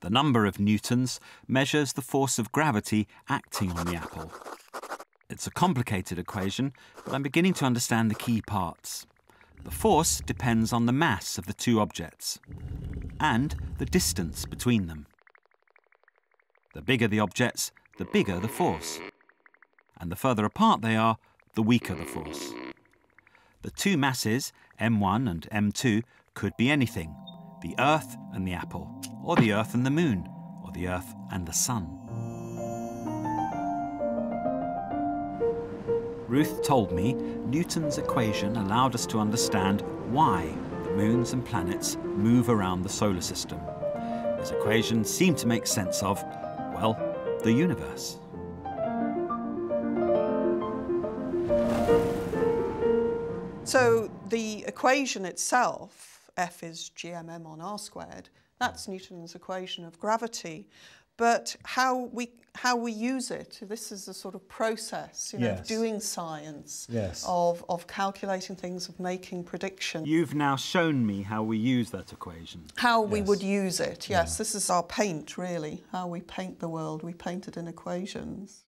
The number of newtons measures the force of gravity acting on the apple. It's a complicated equation, but I'm beginning to understand the key parts. The force depends on the mass of the two objects and the distance between them. The bigger the objects, the bigger the force. And the further apart they are, the weaker the force. The two masses, m1 and m2, could be anything the Earth and the apple, or the Earth and the moon, or the Earth and the sun. Ruth told me Newton's equation allowed us to understand why the moons and planets move around the solar system. His equation seemed to make sense of, well, the universe. So the equation itself, F is gmm on r squared, that's Newton's equation of gravity. But how we how we use it, this is a sort of process, you know, yes. doing science, yes. of, of calculating things, of making predictions. You've now shown me how we use that equation. How yes. we would use it, yes. Yeah. This is our paint, really, how we paint the world. We paint it in equations.